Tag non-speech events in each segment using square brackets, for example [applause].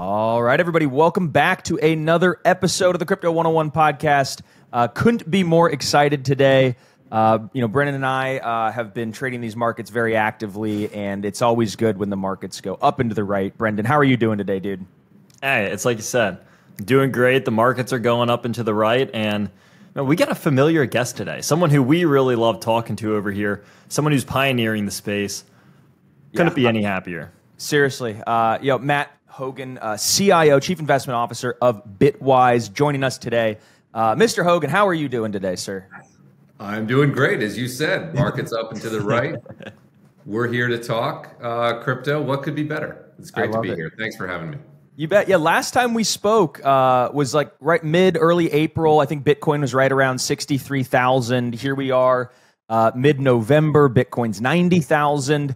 All right, everybody, welcome back to another episode of the Crypto 101 podcast. Uh, couldn't be more excited today. Uh, you know, Brendan and I uh, have been trading these markets very actively, and it's always good when the markets go up and to the right. Brendan, how are you doing today, dude? Hey, it's like you said, doing great. The markets are going up and to the right, and know, we got a familiar guest today, someone who we really love talking to over here, someone who's pioneering the space. Couldn't Yeah. be any happier. Seriously, uh, yo, Matt Hogan, uh, CIO, Chief Investment Officer of Bitwise, joining us today. Uh, Mr. Hogan, how are you doing today, sir? I'm doing great, as you said. Markets up and to the right. [laughs] We're here to talk uh, crypto. What could be better? It's great to be it. here. Thanks for having me. You bet. Yeah, last time we spoke uh, was like right mid early April. I think Bitcoin was right around sixty three thousand. Here we are, uh, mid November. Bitcoin's ninety thousand.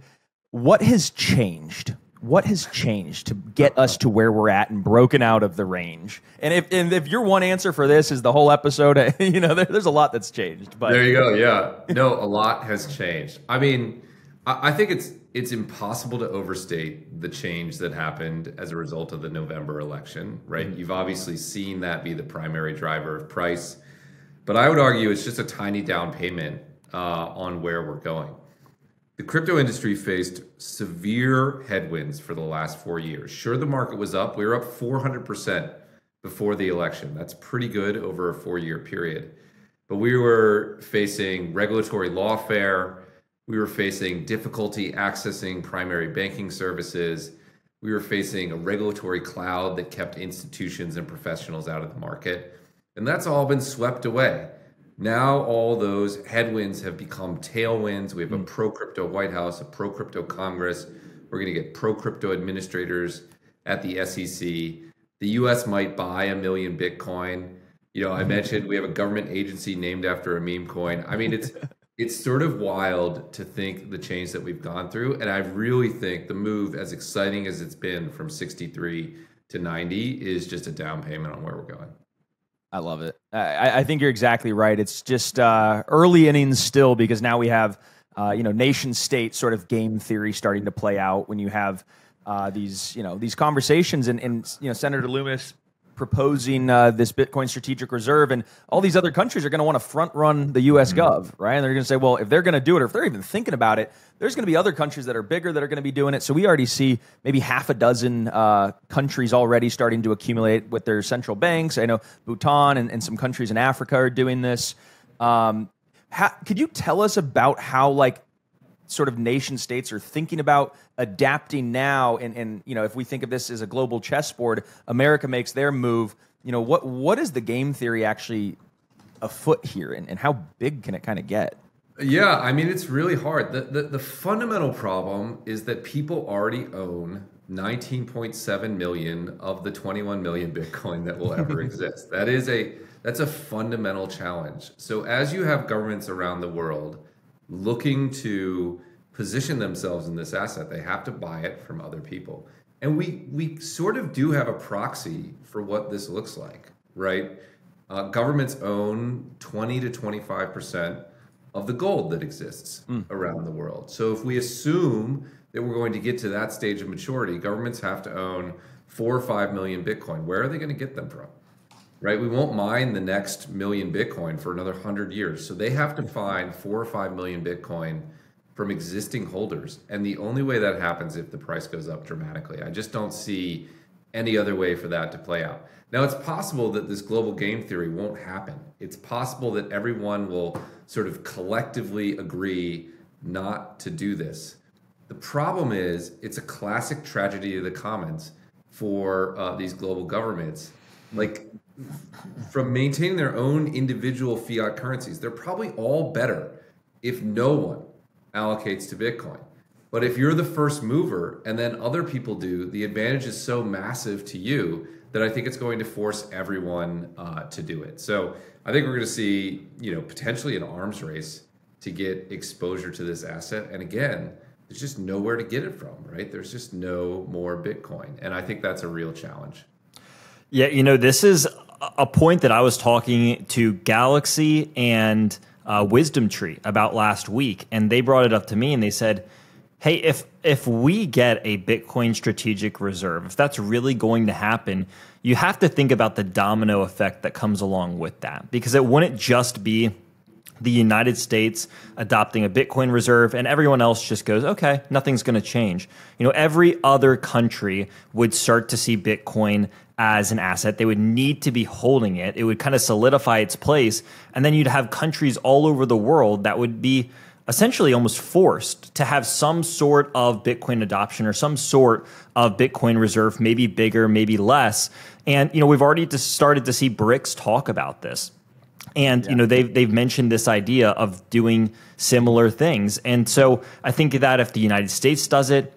What has changed? What has changed to get us to where we're at and broken out of the range? And if and if your one answer for this is the whole episode, [laughs] you know, there, there's a lot that's changed. But There you go. Yeah. No, a lot has changed. I mean, I, I think it's it's impossible to overstate the change that happened as a result of the November election, right? Mm-hmm. You've obviously seen that be the primary driver of price, but I would argue it's just a tiny down payment uh, on where we're going. The crypto industry faced severe headwinds for the last four years. Sure, the market was up. We were up 400% before the election. That's pretty good over a four year period. But we were facing regulatory lawfare. We were facing difficulty accessing primary banking services. We were facing a regulatory cloud that kept institutions and professionals out of the market. And that's all been swept away. Now, all those headwinds have become tailwinds. We have a hmm. pro crypto White House, a pro crypto Congress. We're going to get pro crypto administrators at the SEC. The US might buy a million Bitcoin. You know, I hmm. mentioned we have a government agency named after a meme coin. I mean, it's [laughs] it's sort of wild to think the change that we've gone through. And I really think the move, as exciting as it's been from 63 to 90, is just a down payment on where we're going. I love it. I, I think you're exactly right. It's just uh, early innings still because now we have, uh, you know, nation state sort of game theory starting to play out when you have uh, these, you know, these conversations and, and you know, Senator Lummis proposing uh, this Bitcoin strategic reserve, and all these other countries are going to want to front run the U.S. Gov, right? And they're going to say, well, if they're going to do it, or if they're even thinking about it, there's going to be other countries that are bigger that are going to be doing it. So we already see maybe half a dozen uh, countries already starting to accumulate with their central banks. I know Bhutan and, and some countries in Africa are doing this. Um, how, could you tell us about how like sort of nation states are thinking about adapting now and, and you know if we think of this as a global chessboard america makes their move you know what what is the game theory actually afoot here and, and how big can it kind of get Yeah, I mean it's really hard. The, the the fundamental problem is that people already own 19.7 million of the 21 million Bitcoin that will ever [laughs] exist. That is a that's a fundamental challenge. So as you have governments around the world looking to position themselves in this asset, they have to buy it from other people. And we we sort of do have a proxy for what this looks like, right? Uh, governments own 20 to 25 percent of the gold that exists around the world. So if we assume that we're going to get to that stage of maturity, governments have to own four or five million Bitcoin. Where are they going to get them from? Right? We won't mine the next million Bitcoin for another hundred years. So they have to find four or five million Bitcoin from existing holders. And the only way that happens if the price goes up dramatically. I just don't see any other way for that to play out. Now, it's possible that this global game theory won't happen. It's possible that everyone will sort of collectively agree not to do this. The problem is, it's a classic tragedy of the commons for uh, these global governments. Like, from maintaining their own individual fiat currencies, they're probably all better if no one allocates to Bitcoin. But if you're the first mover and then other people do, the advantage is so massive to you that I think it's going to force everyone uh, to do it. So I think we're going to see, you know, potentially an arms race to get exposure to this asset. And again, there's just nowhere to get it from, right? There's just no more Bitcoin, and I think that's a real challenge. Yeah, you know, this is a point that I was talking to Galaxy and uh, WisdomTree about last week, and they brought it up to me and they said, "Hey, if if we get a Bitcoin strategic reserve, if that's really going to happen, you have to think about the domino effect that comes along with that because it wouldn't just be the United States adopting a Bitcoin reserve and everyone else just goes, okay, nothing's going to change. You know, every other country would start to see Bitcoin as an asset. They would need to be holding it. It would kind of solidify its place. And then you'd have countries all over the world that would be essentially almost forced to have some sort of Bitcoin adoption or some sort of Bitcoin reserve, maybe bigger, maybe less. And you know, we've already started to see BRICS talk about this. And yeah. you know they've they've mentioned this idea of doing similar things, and so I think that if the United States does it,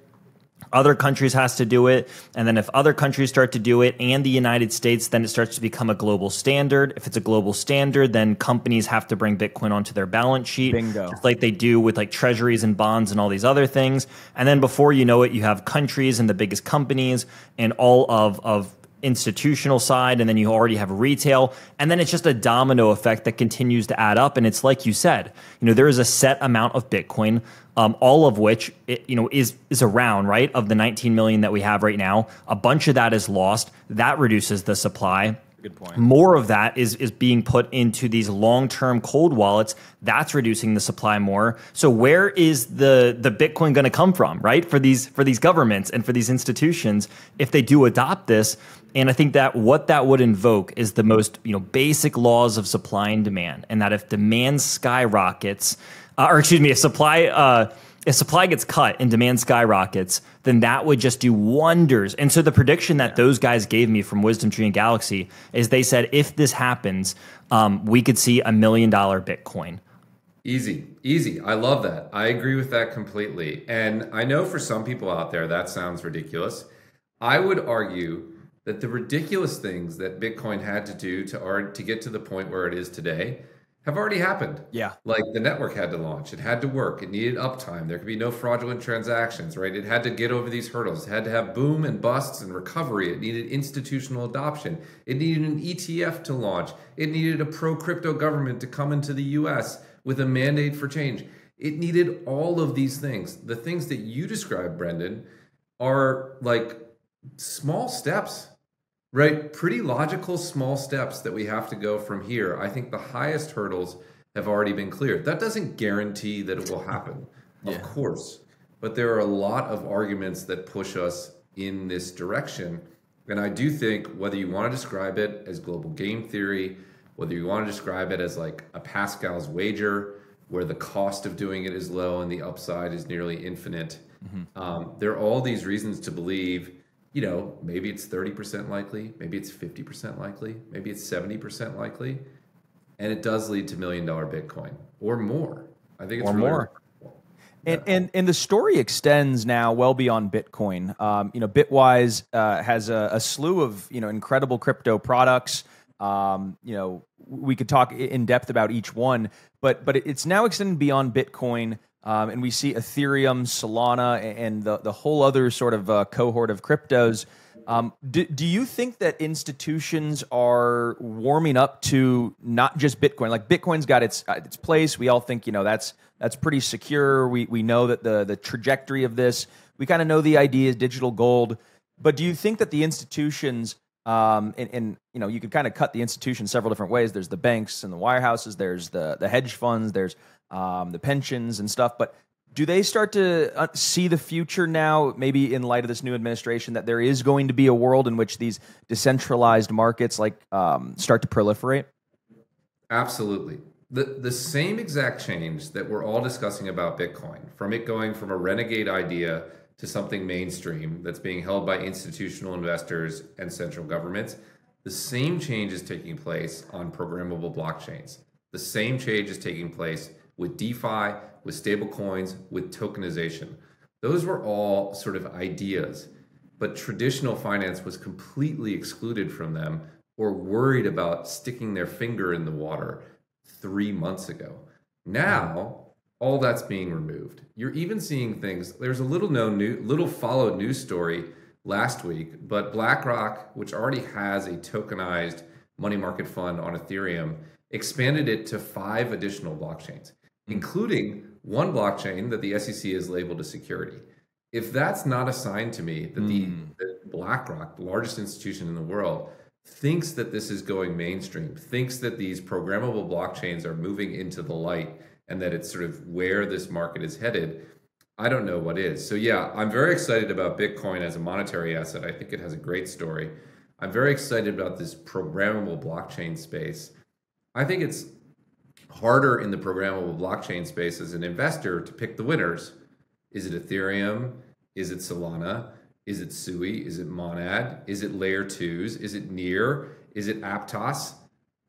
other countries has to do it and then if other countries start to do it and the united states then it starts to become a global standard if it's a global standard then companies have to bring bitcoin onto their balance sheet Bingo. just like they do with like treasuries and bonds and all these other things and then before you know it you have countries and the biggest companies and all of of institutional side and then you already have retail and then it's just a domino effect that continues to add up and it's like you said you know there is a set amount of bitcoin um, all of which you know is is around right of the 19 million that we have right now a bunch of that is lost that reduces the supply Good point. More of that is is being put into these long term cold wallets. That's reducing the supply more. So where is the the Bitcoin going to come from, right? For these for these governments and for these institutions, if they do adopt this, and I think that what that would invoke is the most you know basic laws of supply and demand, and that if demand skyrockets, uh, or excuse me, if supply uh, if supply gets cut and demand skyrockets, then that would just do wonders. And so the prediction that those guys gave me from WisdomTree and Galaxy is they said if this happens, um, we could see a million dollar Bitcoin. Easy, easy. I love that. I agree with that completely. And I know for some people out there that sounds ridiculous. I would argue that the ridiculous things that Bitcoin had to do to to get to the point where it is today have already happened. Yeah. Like the network had to launch, it had to work, it needed uptime, there could be no fraudulent transactions, right? It had to get over these hurdles, it had to have boom and busts and recovery, it needed institutional adoption, it needed an ETF to launch, it needed a pro crypto government to come into the US with a mandate for change. It needed all of these things. The things that you described, Brendan, are like small steps right? Pretty logical small steps that we have to go from here. I think the highest hurdles have already been cleared. That doesn't guarantee that it will happen, yeah. of course, but there are a lot of arguments that push us in this direction. And I do think whether you want to describe it as global game theory, whether you want to describe it as like a Pascal's wager, where the cost of doing it is low and the upside is nearly infinite, mm-hmm. um, there are all these reasons to believe you know, maybe it's 30% likely, maybe it's 50% likely, maybe it's 70% likely. And it does lead to million dollar Bitcoin or more. I think it's or really more. And, and and the story extends now well beyond Bitcoin. Um, you know, Bitwise uh, has a, a, slew of you know incredible crypto products. Um, you know, we could talk in depth about each one, but but it's now extended beyond Bitcoin. Um, and we see Ethereum, Solana, and the, the whole other sort of uh, cohort of cryptos. Um, do, do you think that institutions are warming up to not just Bitcoin? Like Bitcoin's got its uh, its place. We all think you know that's that's pretty secure. We we know that the the trajectory of this. We kind of know the idea is digital gold. But do you think that the institutions um, and, and, you know you could kind of cut the institution several different ways. There's the banks and the wirehouses. There's the the hedge funds. There's um, the pensions and stuff. But do they start to uh, see the future now, maybe in light of this new administration, that there is going to be a world in which these decentralized markets like um, start to proliferate? Absolutely. The, the same exact change that we're all discussing about Bitcoin, from it going from a renegade idea to something mainstream that's being held by institutional investors and central governments, the same change is taking place on programmable blockchains. The same change is taking place with DeFi, with stablecoins, with tokenization. Those were all sort of ideas, but traditional finance was completely excluded from them or worried about sticking their finger in the water three months ago. Now, all that's being removed. You're even seeing things. There's a little known new, little followed news story last week, but BlackRock, which already has a tokenized money market fund on Ethereum, expanded it to five additional blockchains including one blockchain that the SEC has labeled as security. if that's not a sign to me that the hmm. that BlackRock, the largest institution in the world, thinks that this is going mainstream, thinks that these programmable blockchains are moving into the light and that it's sort of where this market is headed, I don't know what is. So, yeah, I'm very excited about Bitcoin as a monetary asset. I think it has a great story. I'm very excited about this programmable blockchain space. I think it's harder in the programmable blockchain space as an investor to pick the winners. Is it Ethereum? Is it Solana? Is it Sui? Is it Monad? Is it Layer Twos? Is it Near? Is it Aptos?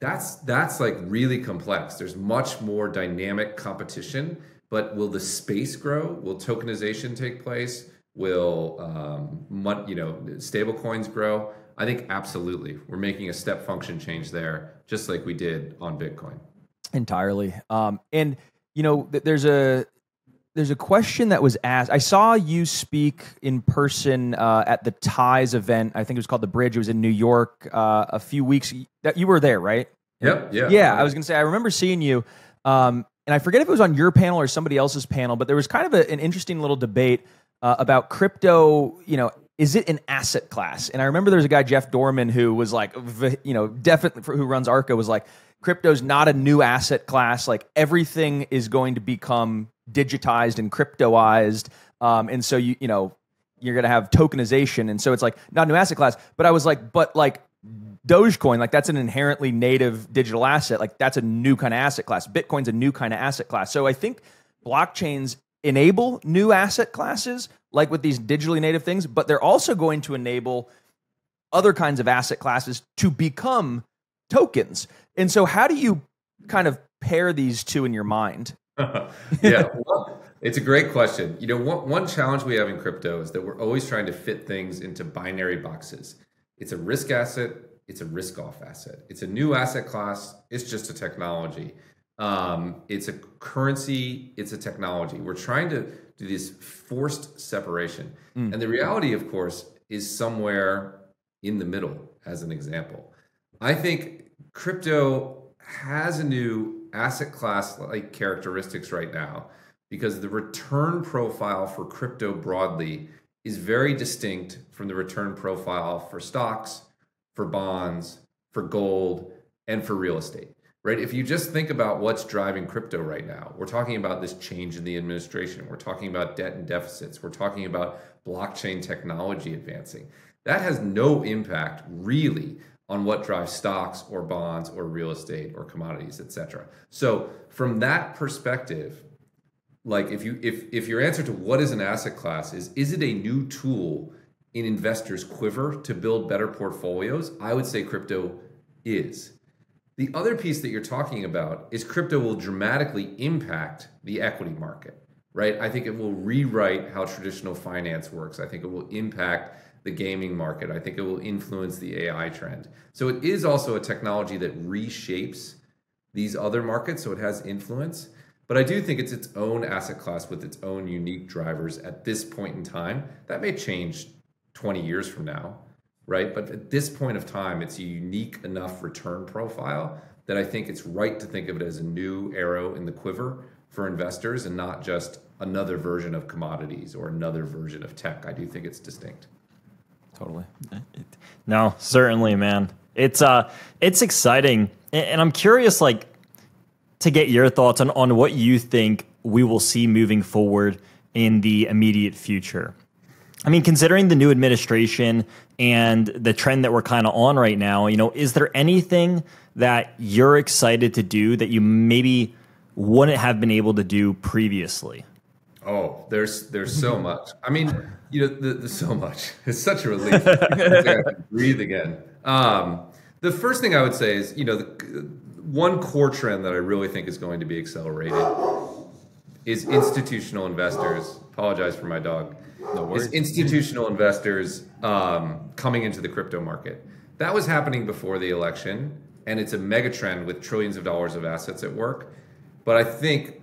That's that's like really complex. There's much more dynamic competition. But will the space grow? Will tokenization take place? Will um, you know stable coins grow? I think absolutely. We're making a step function change there, just like we did on Bitcoin. Entirely. Um, and you know, there's a there's a question that was asked. I saw you speak in person uh, at the Ties event. I think it was called the Bridge. It was in New York uh, a few weeks. That you were there, right? Yep. Yeah. Yeah. I was gonna say I remember seeing you, um, and I forget if it was on your panel or somebody else's panel, but there was kind of a, an interesting little debate uh, about crypto. You know, is it an asset class? And I remember there's a guy Jeff Dorman who was like, you know, definitely who runs Arca was like, crypto's not a new asset class. Like everything is going to become digitized and cryptoized. Um, and so you you know you're going to have tokenization, and so it's like not a new asset class. But I was like, but like Dogecoin, like that's an inherently native digital asset. Like that's a new kind of asset class. Bitcoin's a new kind of asset class. So I think blockchains enable new asset classes, like with these digitally native things, but they're also going to enable other kinds of asset classes to become tokens. And so, how do you kind of pair these two in your mind? [laughs] yeah, well, it's a great question. You know, one, one challenge we have in crypto is that we're always trying to fit things into binary boxes. It's a risk asset, it's a risk off asset. It's a new asset class, it's just a technology. Um, it's a currency, it's a technology. We're trying to do this forced separation. Mm. And the reality, of course, is somewhere in the middle, as an example. I think crypto has a new asset class like characteristics right now because the return profile for crypto broadly is very distinct from the return profile for stocks, for bonds, for gold, and for real estate. Right? If you just think about what's driving crypto right now, we're talking about this change in the administration. We're talking about debt and deficits. We're talking about blockchain technology advancing. That has no impact really on what drives stocks or bonds or real estate or commodities, et cetera. So from that perspective, like if you if if your answer to what is an asset class is is it a new tool in investors' quiver to build better portfolios? I would say crypto is. The other piece that you're talking about is crypto will dramatically impact the equity market, right? I think it will rewrite how traditional finance works. I think it will impact the gaming market. I think it will influence the AI trend. So it is also a technology that reshapes these other markets, so it has influence. But I do think it's its own asset class with its own unique drivers at this point in time. That may change 20 years from now, right? But at this point of time, it's a unique enough return profile that I think it's right to think of it as a new arrow in the quiver for investors and not just another version of commodities or another version of tech. I do think it's distinct. Totally. No, certainly, man. It's uh, it's exciting, and I'm curious, like, to get your thoughts on on what you think we will see moving forward in the immediate future. I mean, considering the new administration and the trend that we're kind of on right now, you know, is there anything that you're excited to do that you maybe wouldn't have been able to do previously? Oh, there's there's so much. I mean, you know, the, the so much. [laughs] It's such a relief. I [laughs] breathe again. Um, the first thing I would say is, you know, the, one core trend that I really think is going to be accelerated is institutional investors. Apologize for my dog. No Is institutional investors um, coming into the crypto market. That was happening before the election, and it's a mega trend with trillions of dollars of assets at work. But I think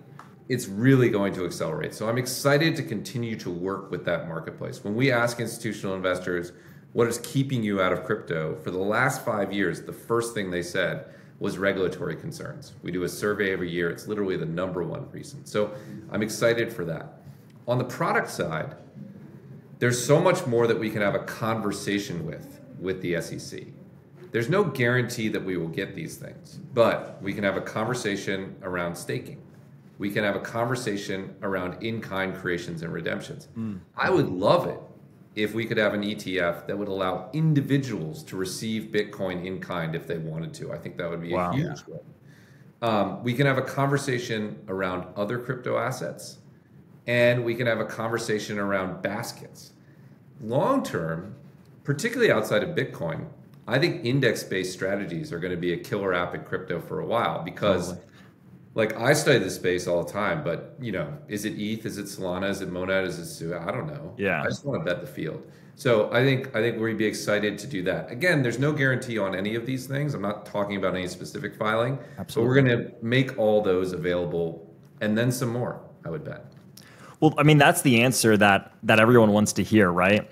it's really going to accelerate. So I'm excited to continue to work with that marketplace. When we ask institutional investors, what is keeping you out of crypto? For the last five years, the first thing they said was regulatory concerns. We do a survey every year. It's literally the number one reason. So I'm excited for that. On the product side, there's so much more that we can have a conversation with with the SEC. There's no guarantee that we will get these things, but we can have a conversation around staking. We can have a conversation around in kind creations and redemptions. Mm. I would love it if we could have an ETF that would allow individuals to receive Bitcoin in kind if they wanted to. I think that would be wow. a huge yeah. Um, we can have a conversation around other crypto assets, and we can have a conversation around baskets. Long term, particularly outside of Bitcoin, I think index based strategies are going to be a killer app in crypto for a while because. Totally like I study the space all the time, but you know, is it ETH? Is it Solana? Is it Monad? Is it Sui? I don't know. Yeah. I just want to bet the field. So I think I think we'd be excited to do that. Again, there's no guarantee on any of these things. I'm not talking about any specific filing. Absolutely. But we're going to make all those available and then some more, I would bet. Well, I mean, that's the answer that that everyone wants to hear, right?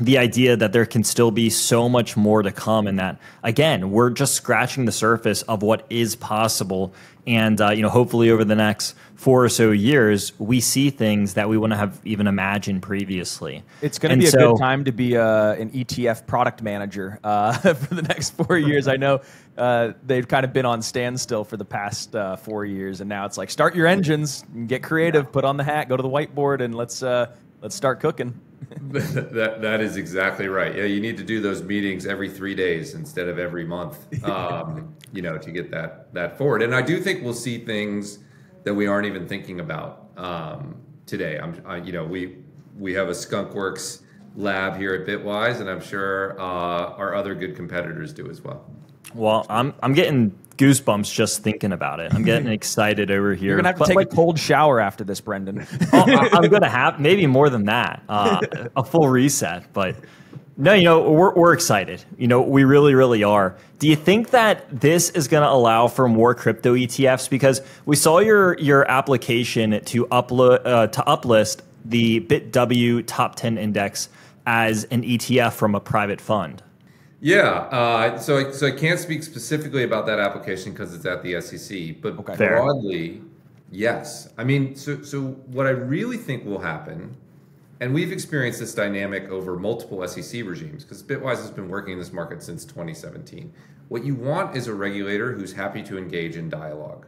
the idea that there can still be so much more to come and that again we're just scratching the surface of what is possible and uh, you know hopefully over the next four or so years we see things that we wouldn't have even imagined previously it's going to be a so, good time to be uh, an etf product manager uh, [laughs] for the next four years i know uh, they've kind of been on standstill for the past uh, four years and now it's like start your engines get creative put on the hat go to the whiteboard and let's uh, let's start cooking [laughs] that that is exactly right. Yeah, you need to do those meetings every three days instead of every month. [laughs] Um, you know, to get that that forward. And I do think we'll see things that we aren't even thinking about um, today. I'm, I, you know, we we have a Skunkworks lab here at Bitwise, and I'm sure uh, our other good competitors do as well. Well, I'm I'm getting goosebumps just thinking about it. I'm getting [laughs] excited over here. You're gonna have to but take like, a cold shower after this, Brendan. [laughs] oh, I'm gonna have maybe more than that, uh, a full reset. But no, you know we're we're excited. You know we really really are. Do you think that this is going to allow for more crypto ETFs? Because we saw your your application to upload uh, to uplist the BitW Top 10 Index as an ETF from a private fund. Yeah, uh, so I, so I can't speak specifically about that application because it's at the SEC, but okay. broadly, yes. I mean, so so what I really think will happen, and we've experienced this dynamic over multiple SEC regimes because Bitwise has been working in this market since 2017. What you want is a regulator who's happy to engage in dialogue,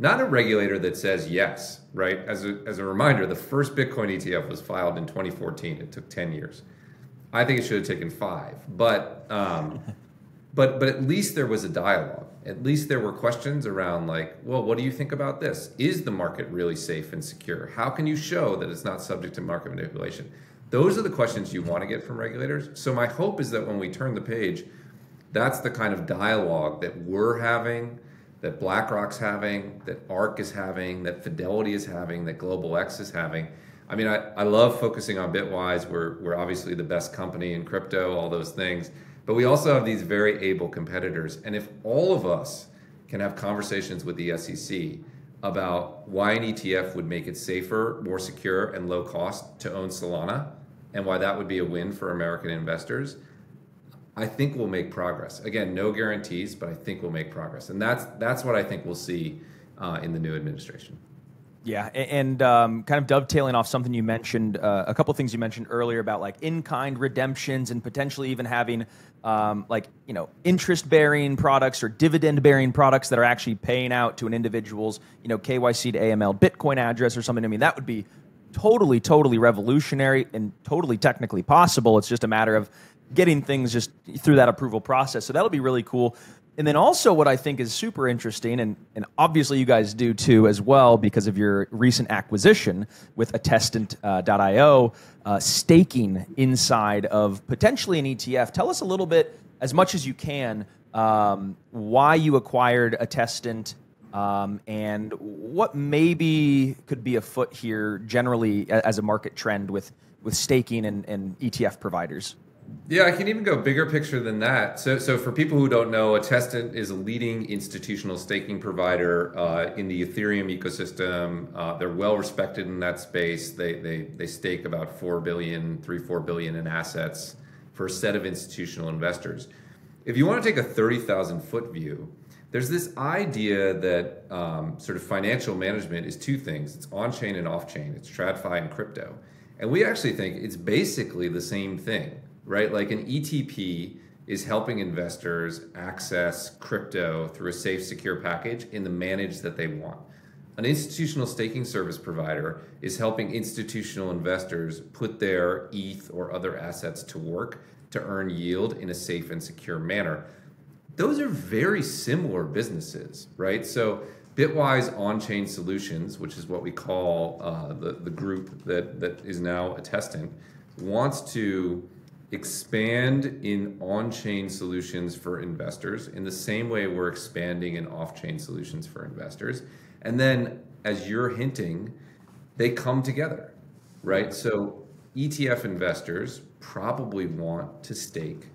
not a regulator that says yes. Right? As a as a reminder, the first Bitcoin ETF was filed in 2014. It took 10 years. I think it should have taken five, but um, [laughs] but but at least there was a dialogue. At least there were questions around like, well, what do you think about this? Is the market really safe and secure? How can you show that it's not subject to market manipulation? Those are the questions you want to get from regulators. So my hope is that when we turn the page, that's the kind of dialogue that we're having, that BlackRock's having, that ARK is having, that Fidelity is having, that Global X is having I mean, I, I love focusing on Bitwise. We're, we're obviously the best company in crypto, all those things. But we also have these very able competitors. And if all of us can have conversations with the SEC about why an ETF would make it safer, more secure, and low cost to own Solana, and why that would be a win for American investors, I think we'll make progress. Again, no guarantees, but I think we'll make progress. And that's, that's what I think we'll see uh, in the new administration. Yeah, and um, kind of dovetailing off something you mentioned, uh, a couple things you mentioned earlier about like in-kind redemptions and potentially even having um, like you know interest-bearing products or dividend-bearing products that are actually paying out to an individual's you know KYC to AML Bitcoin address or something. I mean, that would be totally, totally revolutionary and totally technically possible. It's just a matter of getting things just through that approval process. So that'll be really cool. And then also, what I think is super interesting, and, and obviously you guys do too as well because of your recent acquisition with Attestant.io, uh, uh, staking inside of potentially an ETF. Tell us a little bit, as much as you can, um, why you acquired Attestant um, and what maybe could be afoot here generally as a market trend with, with staking and, and ETF providers. Yeah, I can even go bigger picture than that. So, so for people who don't know, Attestant is a leading institutional staking provider uh, in the Ethereum ecosystem. Uh, they're well respected in that space. They, they, they stake about 4 billion, 3, 4 billion in assets for a set of institutional investors. If you want to take a 30,000 foot view, there's this idea that um, sort of financial management is two things it's on chain and off chain, it's TradFi and crypto. And we actually think it's basically the same thing, right? Like an ETP is helping investors access crypto through a safe, secure package in the manage that they want. An institutional staking service provider is helping institutional investors put their ETH or other assets to work to earn yield in a safe and secure manner. Those are very similar businesses, right? So Bitwise on-chain solutions, which is what we call uh, the, the group that, that is now attestant, wants to expand in on-chain solutions for investors in the same way we're expanding in off-chain solutions for investors. And then, as you're hinting, they come together, right? So ETF investors probably want to stake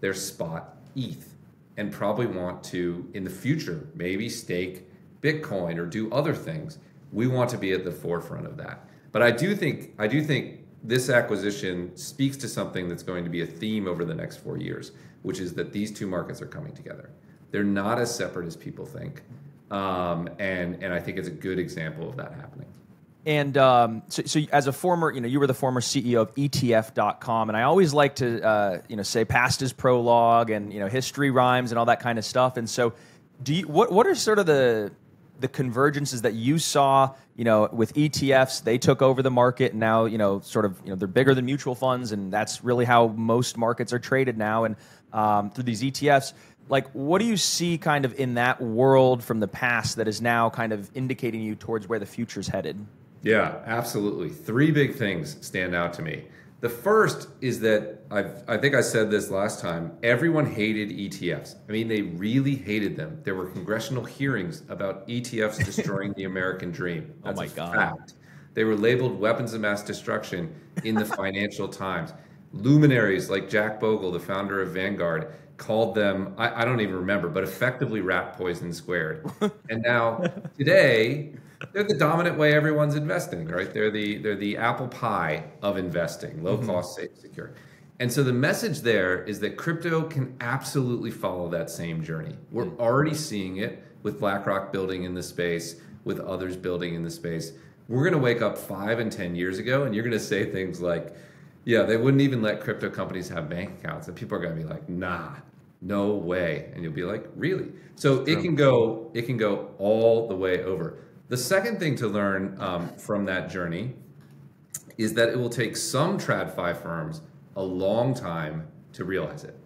their spot ETH and probably want to, in the future, maybe stake Bitcoin or do other things. We want to be at the forefront of that. But I do think I do think this acquisition speaks to something that's going to be a theme over the next four years, which is that these two markets are coming together. They're not as separate as people think, um, and and I think it's a good example of that happening. And um, so, so, as a former, you know, you were the former CEO of ETF.com, and I always like to, uh, you know, say past is prologue, and you know, history rhymes, and all that kind of stuff. And so, do you, what what are sort of the the convergences that you saw, you know, with ETFs, they took over the market, and now, you know, sort of, you know, they're bigger than mutual funds, and that's really how most markets are traded now, and um, through these ETFs. Like, what do you see kind of in that world from the past that is now kind of indicating you towards where the future's headed? Yeah, absolutely. Three big things stand out to me. The first is that I've, I think I said this last time. Everyone hated ETFs. I mean, they really hated them. There were congressional hearings about ETFs destroying the American dream. [laughs] Oh my a God. Fact. They were labeled weapons of mass destruction in the [laughs] Financial Times. Luminaries like Jack Bogle, the founder of Vanguard, called them, I, I don't even remember, but effectively rat poison squared. [laughs] and now, today, they're the dominant way everyone's investing, right? They're the they're the apple pie of investing, low mm-hmm. cost, safe, secure. And so the message there is that crypto can absolutely follow that same journey. We're mm. already seeing it with BlackRock building in the space, with others building in the space. We're going to wake up five and 10 years ago, and you're going to say things like, yeah, they wouldn't even let crypto companies have bank accounts. And people are going to be like, nah, no way. And you'll be like, really? So it can go, it can go all the way over. The second thing to learn um, from that journey is that it will take some TradFi firms a long time to realize it.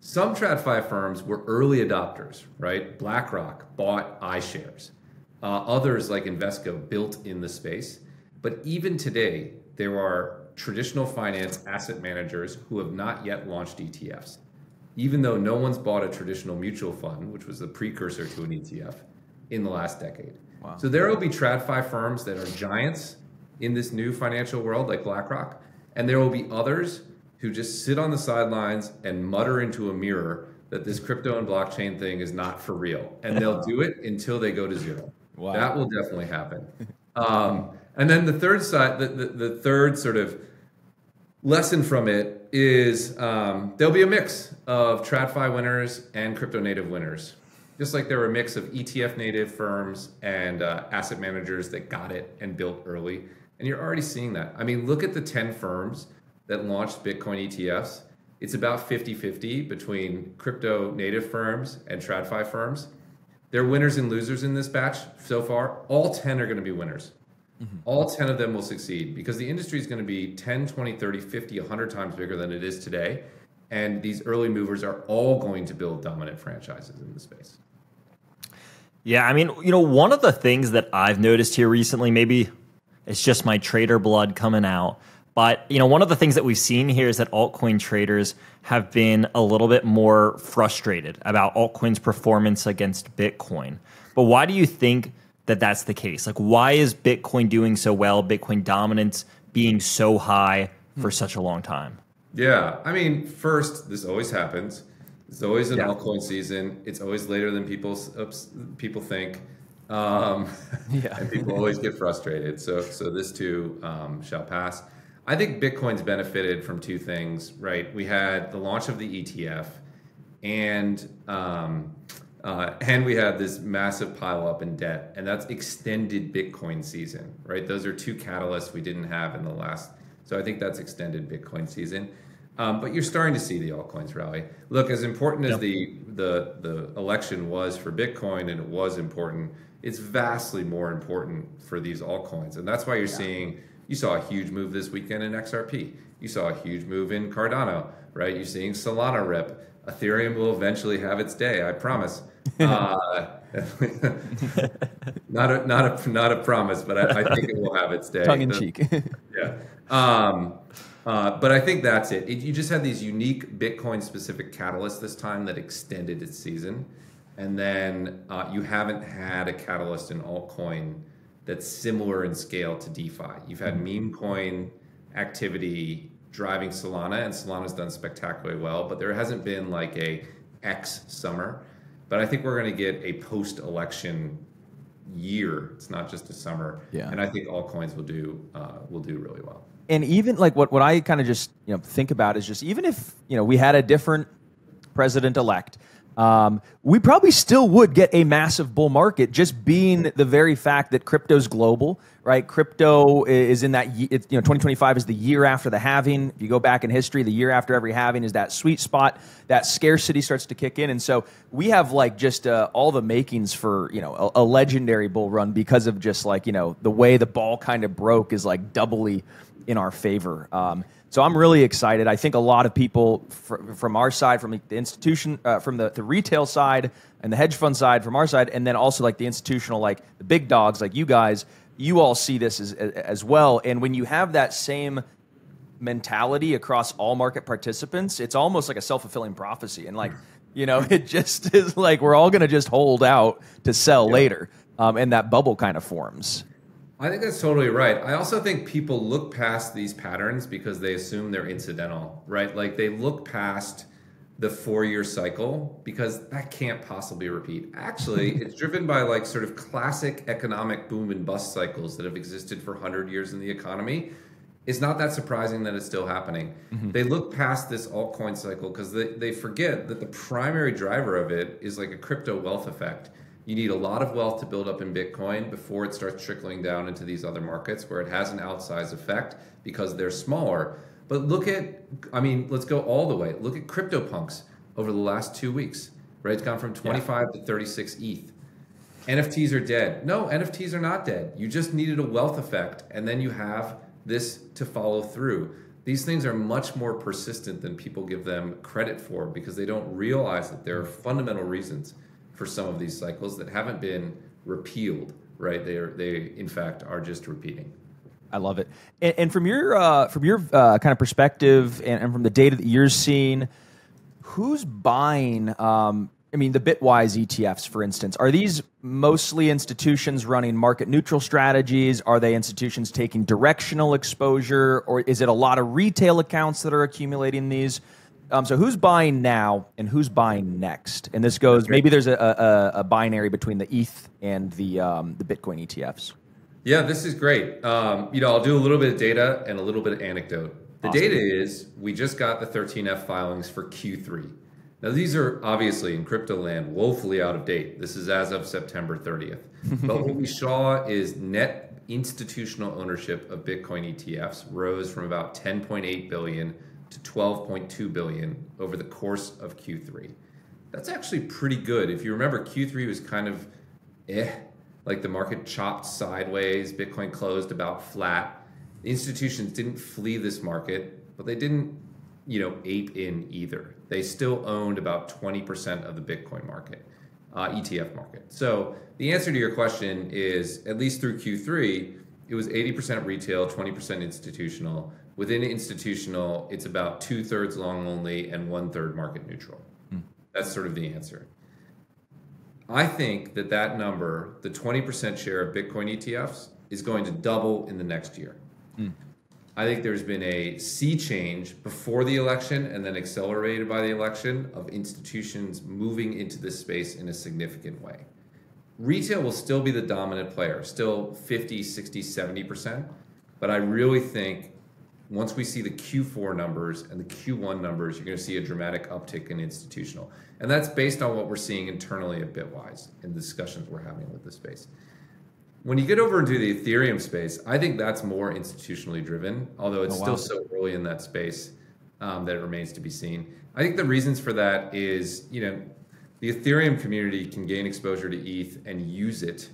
Some TradFi firms were early adopters, right? BlackRock bought iShares. Uh, others, like Invesco, built in the space. But even today, there are traditional finance asset managers who have not yet launched ETFs. Even though no one's bought a traditional mutual fund, which was the precursor to an ETF, in the last decade. Wow. So there will be TradFi firms that are giants in this new financial world, like BlackRock, and there will be others who just sit on the sidelines and mutter into a mirror that this crypto and blockchain thing is not for real, and they'll do it until they go to zero. Wow. That will definitely happen. Um, and then the third side, the, the, the third sort of lesson from it is um, there'll be a mix of TradFi winners and crypto native winners. Just like there were a mix of ETF native firms and uh, asset managers that got it and built early. And you're already seeing that. I mean, look at the 10 firms that launched Bitcoin ETFs. It's about 50 50 between crypto native firms and TradFi firms. They're winners and losers in this batch so far. All 10 are going to be winners. All 10 of them will succeed because the industry is going to be 10, 20, 30, 50, 100 times bigger than it is today. And these early movers are all going to build dominant franchises in the space. Yeah, I mean, you know, one of the things that I've noticed here recently, maybe it's just my trader blood coming out, but you know, one of the things that we've seen here is that altcoin traders have been a little bit more frustrated about altcoins' performance against Bitcoin. But why do you think that that's the case? Like, why is Bitcoin doing so well? Bitcoin dominance being so high for such a long time? Yeah, I mean, first, this always happens. It's always an Yeah. altcoin season. It's always later than people people think, um, [laughs] Yeah. and people always get frustrated. So, so this too um, shall pass. I think Bitcoin's benefited from two things, right? We had the launch of the ETF, and um, Uh, and we had this massive pile up in debt, and that's extended Bitcoin season, right? Those are two catalysts we didn't have in the last. So I think that's extended Bitcoin season. Um, but you're starting to see the altcoins rally. Look, as important as Yep. the, the the election was for Bitcoin, and it was important, it's vastly more important for these altcoins, and that's why you're seeing. You saw a huge move this weekend in XRP. You saw a huge move in Cardano, right? You're seeing Solana rip. Ethereum will eventually have its day, I promise. [laughs] Uh, [laughs] not a not a not a promise, but I, I think it will have its day. Tongue in The- cheek. [laughs] yeah. Um, uh, but I think that's it. it. You just had these unique Bitcoin specific catalysts this time that extended its season. And then uh, you haven't had a catalyst in altcoin that's similar in scale to DeFi. You've had meme coin activity driving Solana, and Solana's done spectacularly well, but there hasn't been like a X summer. But I think we're going to get a post election year. It's not just a summer. Yeah. And I think altcoins will do uh, will do really well. And even like what, what I kind of just you know think about is just even if you know we had a different president elect, um, we probably still would get a massive bull market just being the very fact that crypto's global, right? Crypto is in that you know 2025 is the year after the halving. If you go back in history, the year after every halving is that sweet spot. That scarcity starts to kick in, and so we have like just uh, all the makings for you know a, a legendary bull run because of just like you know the way the ball kind of broke is like doubly in our favor. Um, so I'm really excited. I think a lot of people fr- from our side, from the institution, uh, from the, the retail side and the hedge fund side, from our side, and then also like the institutional, like the big dogs, like you guys, you all see this as, as well. And when you have that same mentality across all market participants, it's almost like a self fulfilling prophecy. And like, you know, [laughs] it just is like we're all going to just hold out to sell later. Um, and that bubble kind of forms. I think that's totally right. I also think people look past these patterns because they assume they're incidental, right? Like they look past the four year cycle because that can't possibly repeat. Actually, [laughs] it's driven by like sort of classic economic boom and bust cycles that have existed for 100 years in the economy. It's not that surprising that it's still happening. Mm-hmm. They look past this altcoin cycle because they, they forget that the primary driver of it is like a crypto wealth effect. You need a lot of wealth to build up in Bitcoin before it starts trickling down into these other markets where it has an outsized effect because they're smaller. But look at, I mean, let's go all the way. Look at CryptoPunks over the last two weeks, right? It's gone from 25 to 36 ETH. NFTs are dead. No, NFTs are not dead. You just needed a wealth effect, and then you have this to follow through. These things are much more persistent than people give them credit for because they don't realize that there are fundamental reasons for some of these cycles that haven't been repealed, right? They are they in fact are just repeating. I love it. And, and from your uh, from your uh, kind of perspective, and, and from the data that you're seeing, who's buying? Um, I mean, the Bitwise ETFs, for instance, are these mostly institutions running market neutral strategies? Are they institutions taking directional exposure, or is it a lot of retail accounts that are accumulating these? Um, so who's buying now and who's buying next? And this goes maybe there's a, a, a binary between the ETH and the um, the Bitcoin ETFs. Yeah, this is great. Um, you know, I'll do a little bit of data and a little bit of anecdote. The Awesome. data is we just got the 13F filings for Q3. Now, these are obviously in crypto land woefully out of date. This is as of September 30th. [laughs] but what we saw is net institutional ownership of Bitcoin ETFs rose from about 10.8 billion to 12.2 billion over the course of Q3. That's actually pretty good. If you remember, Q3 was kind of eh, like the market chopped sideways, Bitcoin closed about flat. Institutions didn't flee this market, but they didn't, you know, ape in either. They still owned about 20% of the Bitcoin market, uh, ETF market. So the answer to your question is at least through Q3, it was 80% retail, 20% institutional. Within institutional, it's about two thirds long only and one third market neutral. Hmm. That's sort of the answer. I think that that number, the 20% share of Bitcoin ETFs, is going to double in the next year. Hmm. I think there's been a sea change before the election and then accelerated by the election of institutions moving into this space in a significant way. Retail will still be the dominant player, still 50, 60, 70%. But I really think once we see the Q4 numbers and the Q1 numbers, you're going to see a dramatic uptick in institutional. And that's based on what we're seeing internally at Bitwise in the discussions we're having with the space. When you get over into the Ethereum space, I think that's more institutionally driven, although it's oh, wow. still so early in that space um, that it remains to be seen. I think the reasons for that is, you know, the Ethereum community can gain exposure to ETH and use it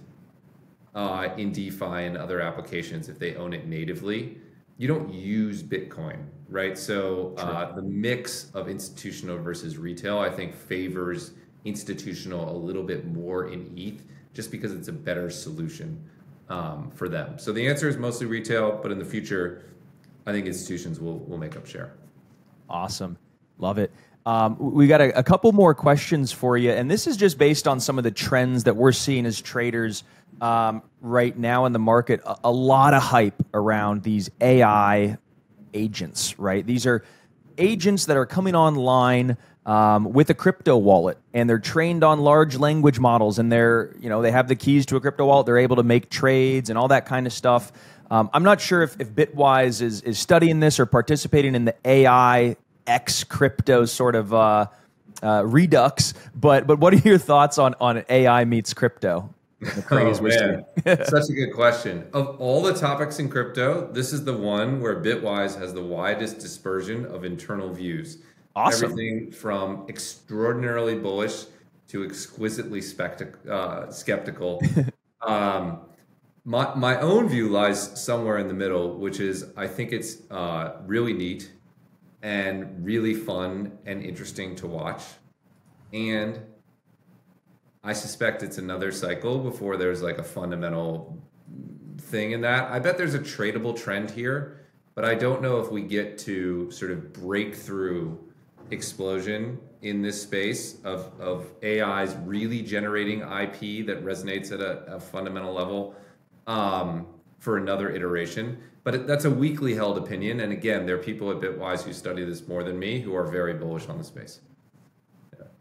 uh, in DeFi and other applications if they own it natively. You don't use Bitcoin, right? So uh, the mix of institutional versus retail, I think, favors institutional a little bit more in ETH just because it's a better solution um, for them. So the answer is mostly retail, but in the future, I think institutions will, will make up share. Awesome. Love it. Um, we got a, a, couple more questions for you, and this is just based on some of the trends that we're seeing as traders um, right now in the market. A, a, lot of hype around these AI agents, right? These are agents that are coming online um, with a crypto wallet, and they're trained on large language models, and they're you know they have the keys to a crypto wallet. They're able to make trades and all that kind of stuff. Um, I'm not sure if, if Bitwise is is studying this or participating in the AI X crypto sort of uh, uh, redux. But but what are your thoughts on on AI meets crypto? [laughs] oh, man. Such a good question. Of all the topics in crypto, this is the one where Bitwise has the widest dispersion of internal views. Awesome. Everything from extraordinarily bullish to exquisitely uh, skeptical. [laughs] um, my, my own view lies somewhere in the middle, which is I think it's uh, really neat and really fun and interesting to watch. And I suspect it's another cycle before there's like a fundamental thing in that. I bet there's a tradable trend here, but I don't know if we get to sort of breakthrough explosion in this space of, of AIs really generating IP that resonates at a, a fundamental level um, for another iteration. But that's a weakly held opinion. And again, there are people at Bitwise who study this more than me who are very bullish on the space.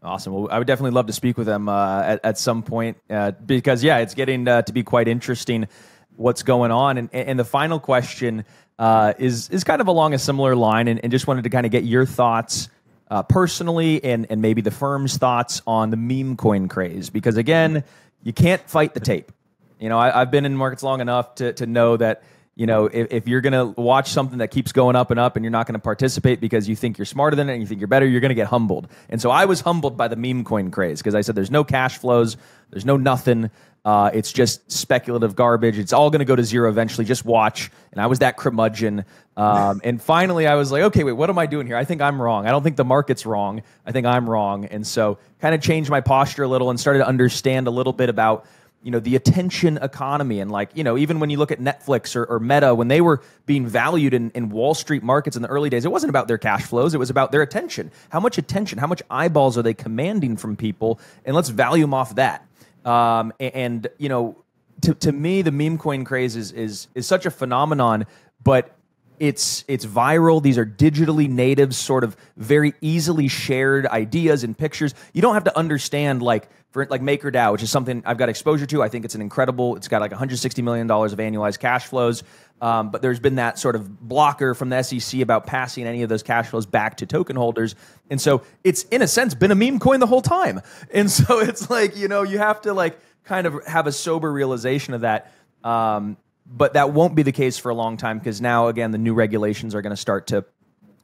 Awesome. Well, I would definitely love to speak with them uh, at, at some point uh, because, yeah, it's getting uh, to be quite interesting what's going on. And, and the final question uh, is is kind of along a similar line, and, and just wanted to kind of get your thoughts uh, personally and, and maybe the firm's thoughts on the meme coin craze because, again, you can't fight the tape. You know, I, have been in markets long enough to, to know that you know, if, if you're going to watch something that keeps going up and up and you're not going to participate because you think you're smarter than it and you think you're better, you're going to get humbled. And so I was humbled by the meme coin craze because I said there's no cash flows, there's no nothing. Uh, it's just speculative garbage. It's all going to go to zero eventually. Just watch. And I was that curmudgeon. Um, and finally, I was like, okay, wait, what am I doing here? I think I'm wrong. I don't think the market's wrong. I think I'm wrong. And so, kind of changed my posture a little and started to understand a little bit about you know the attention economy. And like you know even when you look at netflix or, or meta when they were being valued in, in wall street markets in the early days it wasn't about their cash flows. It was about their attention. How much attention how much eyeballs are they commanding from people? And let's value them off that. Um, and, and, you know to, to me the meme coin craze is, is is such a phenomenon but it's it's viral. These are digitally native sort of very easily shared ideas and pictures. You don't have to understand like for like MakerDAO, which is something I've got exposure to. I think it's an incredible. It's got like 160 million dollars of annualized cash flows. Um, but there's been that sort of blocker from the SEC about passing any of those cash flows back to token holders, and so it's in a sense been a meme coin the whole time. [laughs] And so it's like you know you have to like kind of have a sober realization of that. Um, but that won't be the case for a long time because now again the new regulations are going to start to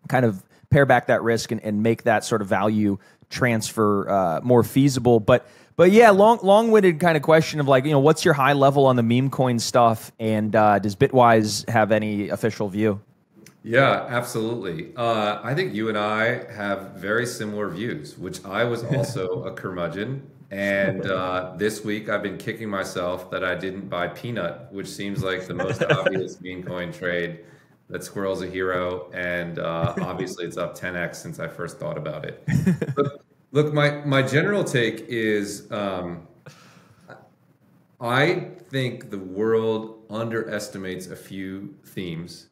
kind of pare back that risk and, and make that sort of value transfer uh, more feasible. But but yeah, long long winded kind of question of like you know what's your high level on the meme coin stuff, and uh, does Bitwise have any official view? Yeah, absolutely. Uh, I think you and I have very similar views, which I was [laughs] also a curmudgeon. And uh, this week I've been kicking myself that I didn't buy Peanut, which seems like the most [laughs] obvious meme coin trade that Squirrel's a hero, and uh, [laughs] obviously it's up 10x since I first thought about it. [laughs] But look, my my general take is um, I think the world underestimates a few themes.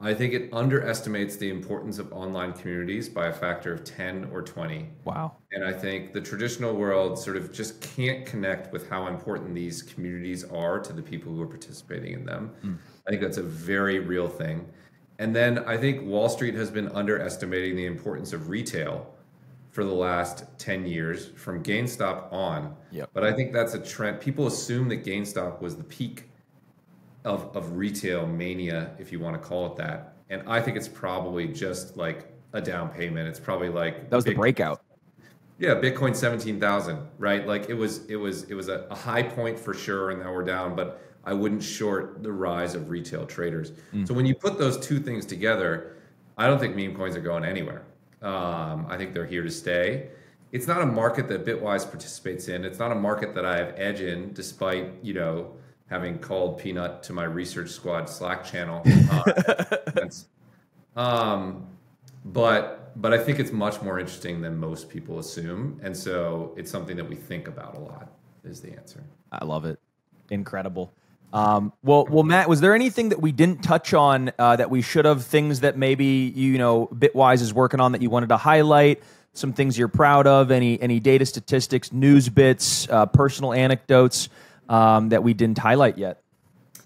I think it underestimates the importance of online communities by a factor of 10 or 20. Wow. And I think the traditional world sort of just can't connect with how important these communities are to the people who are participating in them. Mm. I think that's a very real thing. And then I think Wall Street has been underestimating the importance of retail for the last 10 years from GameStop on. Yep. But I think that's a trend. People assume that GameStop was the peak of, of retail mania, if you want to call it that. And I think it's probably just like a down payment. It's probably like That was the breakout. yeah, Bitcoin seventeen thousand, right? Like it was, it was, it was a, a high point for sure, and now we're down. But I wouldn't short the rise of retail traders. So when you put those two things together, I don't think meme coins are going anywhere. Um, I think they're here to stay. It's not a market that Bitwise participates in. It's not a market that I have edge in, despite you know having called Peanut to my research squad Slack channel. [laughs] Uh, um, but but I think it's much more interesting than most people assume, and so it's something that we think about a lot. Is the answer? I love it. Incredible. Um, well, well, Matt, was there anything that we didn't touch on uh, that we should have? Things that maybe you know Bitwise is working on that you wanted to highlight? Some things you're proud of? Any any data statistics, news bits, uh, personal anecdotes um, that we didn't highlight yet?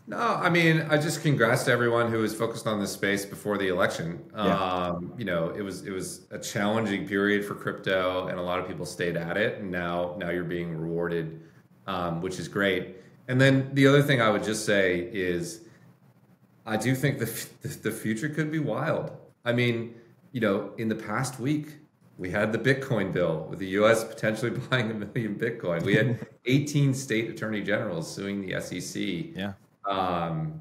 No, I mean, I just congrats to everyone who was focused on this space before the election. Yeah. Um, you know, it was it was a challenging period for crypto, and a lot of people stayed at it. And now now you're being rewarded, um, which is great. And then the other thing I would just say is, I do think the the future could be wild. I mean, you know, in the past week, we had the Bitcoin bill with the U.S. potentially [laughs] buying a million Bitcoin. We had [laughs] 18 state attorney generals suing the SEC Yeah. um,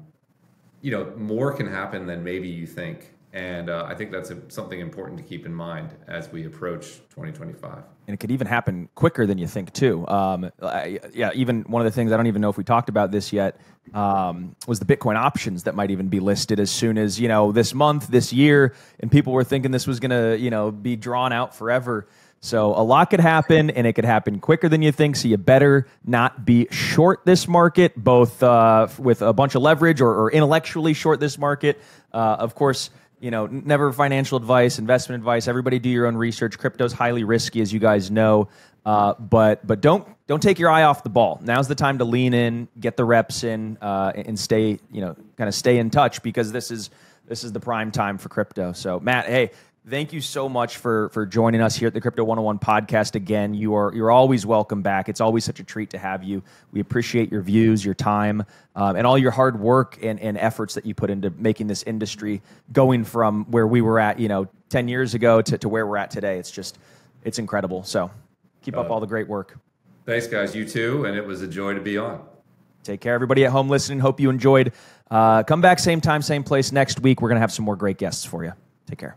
you know, more can happen than maybe you think. And uh, I think that's a, something important to keep in mind as we approach 2025. and it could even happen quicker than you think too. Um, I- yeah, even one of the things I don't even know if we talked about this yet um, was the Bitcoin options that might even be listed as soon as you know this month, this year, and people were thinking this was going to you know be drawn out forever. So a lot could happen, and it could happen quicker than you think. So you better not be short this market, both uh, with a bunch of leverage or, or intellectually short this market. Uh, of course, you know, never financial advice, investment advice. Everybody do your own research. Crypto's highly risky, as you guys know. Uh, but but don't don't take your eye off the ball. Now's the time to lean in, get the reps in, uh, and stay you know kind of stay in touch because this is this is the prime time for crypto. So Matt, hey. Thank you so much for for joining us here at the Crypto 101 podcast again. You are you're always welcome back. It's always such a treat to have you. We appreciate your views, your time, um, and all your hard work and, and efforts that you put into making this industry going from where we were at, you know, 10 years ago to, to where we're at today. It's just it's incredible. So keep up all the great work. Thanks, guys. You too. And it was a joy to be on. Take care, everybody at home listening. Hope you enjoyed. Uh, come back same time, same place next week. We're gonna have some more great guests for you. Take care.